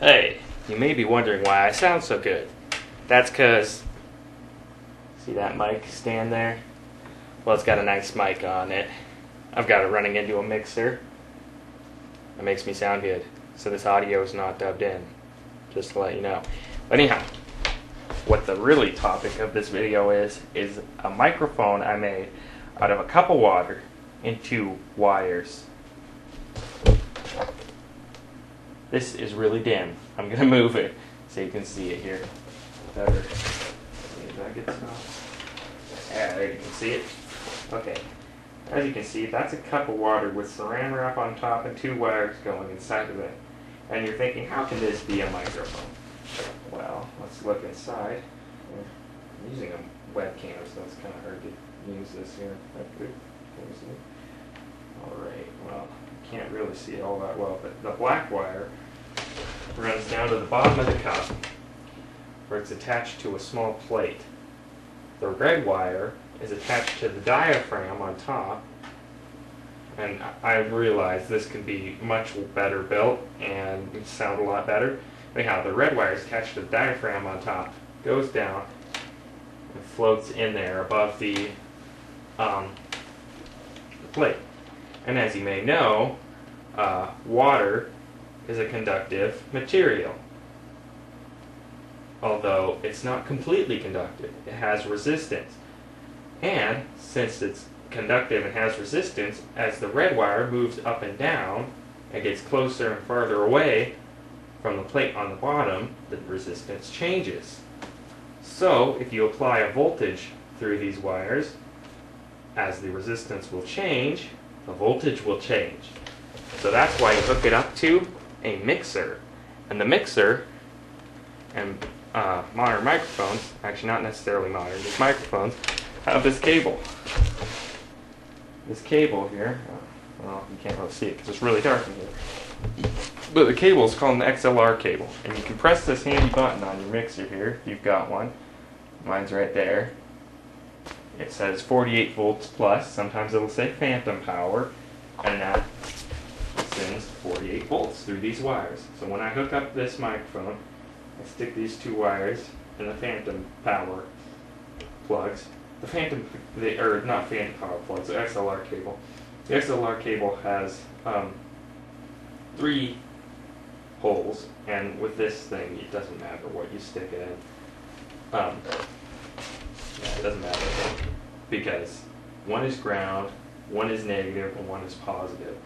Hey, you may be wondering why I sound so good. That's because. See that mic stand there? Well, it's got a nice mic on it. I've got it running into a mixer. It makes me sound good. So this audio is not dubbed in. Just to let you know. But anyhow, what the really topic of this video is, is a microphone I made out of a cup of water and two wires. This is really dim. I'm gonna move it so you can see it here. Better. Yeah, there you can see it. Okay. As you can see, that's a cup of water with saran wrap on top and two wires going inside of it. And you're thinking, how can this be a microphone? Well, let's look inside. I'm using a webcam, so it's kind of hard to use this here. Good. Can you see? All right. Well, can't really see it all that well, but the black wire runs down to the bottom of the cup, where it's attached to a small plate. The red wire is attached to the diaphragm on top, and I realize this can be much better built and sound a lot better. Anyhow, the red wire is attached to the diaphragm on top, goes down, and floats in there above the, um, the plate. And as you may know, uh, water is a conductive material. Although it's not completely conductive, it has resistance. And since it's conductive and has resistance, as the red wire moves up and down and gets closer and farther away from the plate on the bottom, the resistance changes. So if you apply a voltage through these wires, as the resistance will change, the voltage will change. So that's why you hook it up to a mixer. And the mixer and uh, modern microphones, actually not necessarily modern, just microphones, have this cable. This cable here, well, you can't really see it because it's really dark in here. But the cable is called an XLR cable. And you can press this handy button on your mixer here, if you've got one. Mine's right there. It says 48 volts plus. Sometimes it'll say phantom power. And that sends 48 volts through these wires. So when I hook up this microphone, I stick these two wires in the phantom power plugs. The phantom, the, or not phantom power plugs, the XLR cable. The XLR cable has um, three holes, and with this thing, it doesn't matter what you stick it in. Um, yeah, it doesn't matter because one is ground, one is negative, and one is positive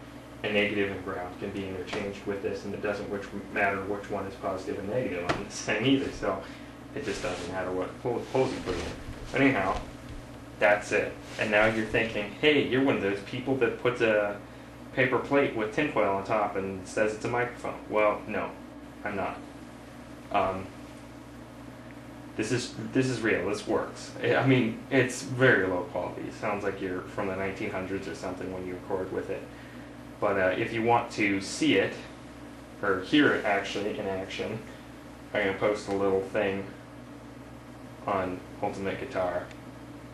and negative and ground can be interchanged with this, and it doesn't which matter which one is positive and negative on this thing either. So it just doesn't matter what poles you put in. But anyhow, that's it. And now you're thinking, hey, you're one of those people that puts a paper plate with tinfoil on top and says it's a microphone. Well, no, I'm not. Um, this is this is real. This works. I mean, it's very low quality. It sounds like you're from the 1900s or something when you record with it. But uh, if you want to see it, or hear it actually in action, I'm going to post a little thing on Ultimate Guitar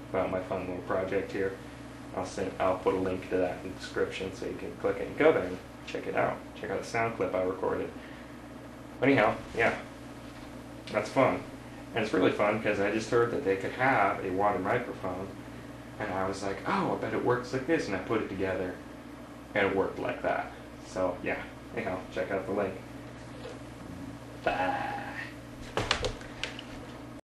about my fun little project here. I'll send, I'll put a link to that in the description so you can click it and go there and check it out. Check out the sound clip I recorded. Anyhow, yeah, that's fun. And it's really fun because I just heard that they could have a water microphone and I was like, oh, I bet it works like this, and I put it together and it worked like that. So yeah, anyhow, check out the link. Bye.